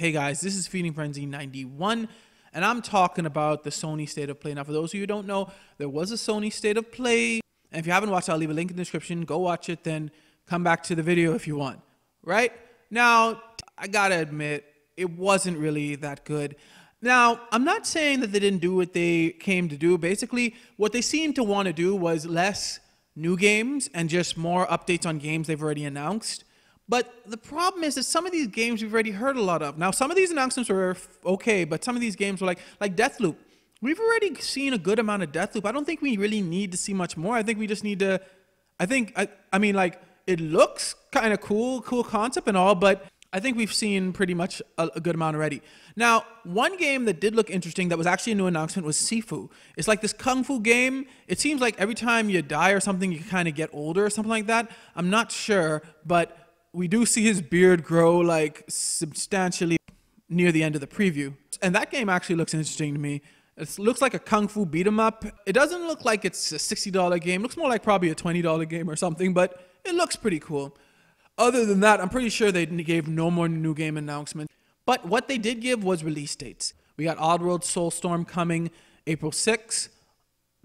Hey guys, this is Feeding Frenzy 91, and I'm talking about the Sony State of Play. Now, for those of you who don't know, there was a Sony State of Play, and if you haven't watched it, I'll leave a link in the description. Go watch it, then come back to the video if you want, right? Now, I gotta admit, it wasn't really that good. Now, I'm not saying that they didn't do what they came to do. Basically, what they seemed to want to do was less new games and just more updates on games they've already announced. But the problem is that some of these games we've already heard a lot of. Now, some of these announcements were okay, but some of these games were like like Deathloop. We've already seen a good amount of Deathloop. I don't think we really need to see much more. I think we just need to. I think I. I mean, like it looks kind of cool, cool concept and all, but I think we've seen pretty much a, a, good amount already. Now, one game that did look interesting that was actually a new announcement was Sifu. It's like this kung fu game. It seems like every time you die or something, you kind of get older or something like that. I'm not sure, but we do see his beard grow like substantially near the end of the preview. And that game actually looks interesting to me. It looks like a kung fu beat 'em up. It doesn't look like it's a $60 game. It looks more like probably a $20 game or something, but it looks pretty cool. Other than that, I'm pretty sure they gave no more new game announcements. But what they did give was release dates. We got Oddworld Soulstorm coming April 6th,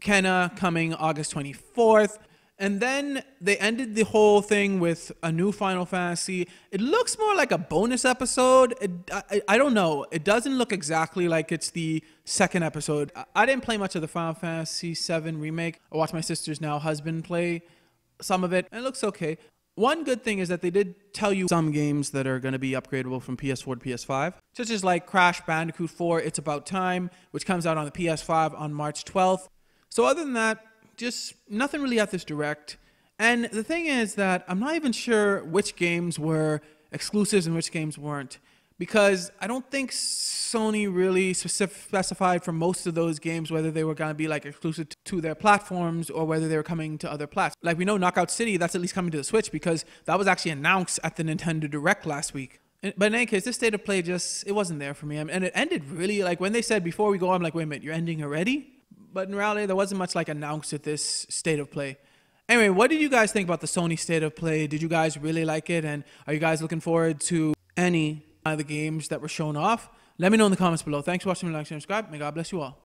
Kena coming August 24th, and then they ended the whole thing with a new Final Fantasy. It looks more like a bonus episode. It, I, I, don't know. It doesn't look exactly like it's the second episode. I, I didn't play much of the Final Fantasy VII remake. I watched my sister's now husband play some of it, and it looks okay. One good thing is that they did tell you some games that are going to be upgradable from PS4 to PS5, such as like Crash Bandicoot 4 It's About Time, which comes out on the PS5 on March 12th. So, other than that, just nothing really at this direct. And the thing is that I'm not even sure which games were exclusives and which games weren't. Because I don't think Sony really specified for most of those games whether they were going to be like exclusive to their platforms or whether they were coming to other platforms. Like we know Knockout City, that's at least coming to the Switch because that was actually announced at the Nintendo Direct last week. But in any case, this state of play just, it wasn't there for me. And it ended really, like when they said before we go, I'm like, wait a minute, you're ending already? But in reality, there wasn't much like announced at this state of play. Anyway, what did you guys think about the Sony state of play? Did you guys really like it? And are you guys looking forward to any of the games that were shown off? Let me know in the comments below. Thanks for watching. Like, subscribe. May God bless you all.